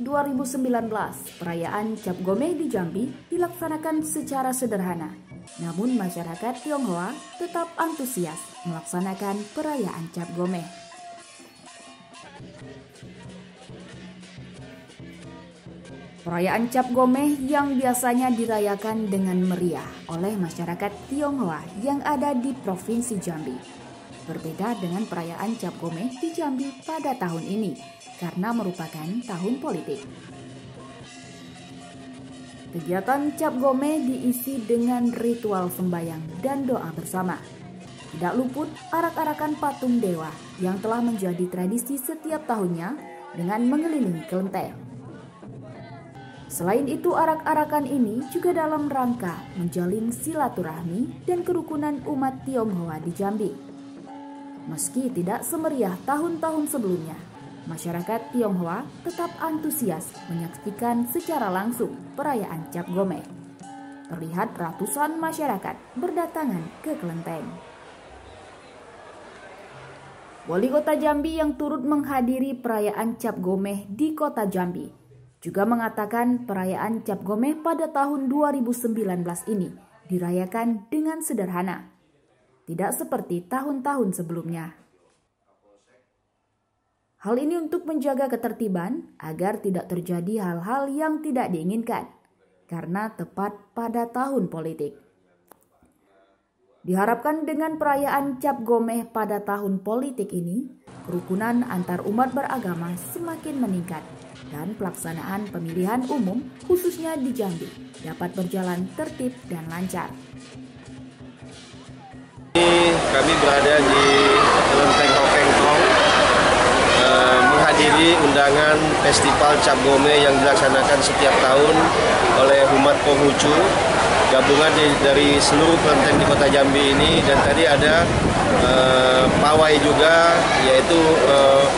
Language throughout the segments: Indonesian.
2019, perayaan Cap Gomeh di Jambi dilaksanakan secara sederhana. Namun masyarakat Tionghoa tetap antusias melaksanakan perayaan Cap Gomeh. Perayaan Cap Gomeh yang biasanya dirayakan dengan meriah oleh masyarakat Tionghoa yang ada di Provinsi Jambi. Berbeda dengan perayaan Cap Gomeh di Jambi pada tahun ini karena merupakan tahun politik. Kegiatan Cap Gomeh diisi dengan ritual sembayang dan doa bersama. Tidak luput arak-arakan patung dewa yang telah menjadi tradisi setiap tahunnya dengan mengelilingi kelenteng. Selain itu, arak-arakan ini juga dalam rangka menjalin silaturahmi dan kerukunan umat Tionghoa di Jambi. Meski tidak semeriah tahun-tahun sebelumnya, masyarakat Tionghoa tetap antusias menyaksikan secara langsung perayaan Cap Gomeh. Terlihat ratusan masyarakat berdatangan ke kelenteng. Wali Kota Jambi yang turut menghadiri perayaan Cap Gomeh di Kota Jambi juga mengatakan perayaan Cap Gomeh pada tahun 2019 ini dirayakan dengan sederhana, tidak seperti tahun-tahun sebelumnya. Hal ini untuk menjaga ketertiban agar tidak terjadi hal-hal yang tidak diinginkan karena tepat pada tahun politik. Diharapkan dengan perayaan Cap Gomeh pada tahun politik ini, kerukunan antar umat beragama semakin meningkat dan pelaksanaan pemilihan umum khususnya di Jambi dapat berjalan tertib dan lancar. Kami berada di Kelenteng Hokeng Kong eh, menghadiri undangan Festival Cap Gome yang dilaksanakan setiap tahun oleh umat Konghucu gabungan dari seluruh kelenteng di kota Jambi ini dan tadi ada uh, pawai juga yaitu uh,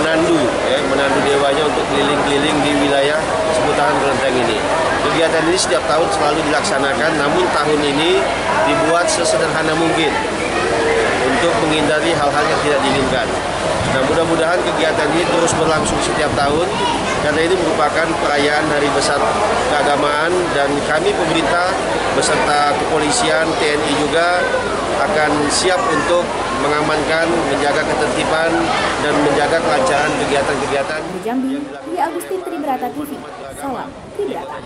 menandu ya, menandu dewanya untuk keliling-keliling di wilayah seputaran kelenteng ini. Kegiatan ini setiap tahun selalu dilaksanakan, namun tahun ini dibuat sesederhana mungkin untuk menghindari hal-hal yang tidak diinginkan. Nah mudah-mudahan kegiatan ini terus berlangsung setiap tahun karena ini merupakan perayaan hari besar keagamaan dan kami pemerintah beserta kepolisian, TNI juga akan siap untuk mengamankan, menjaga ketertiban dan menjaga kelancaran kegiatan-kegiatan. Jambi, Agustin Tribrata TV. Salam Tribrata.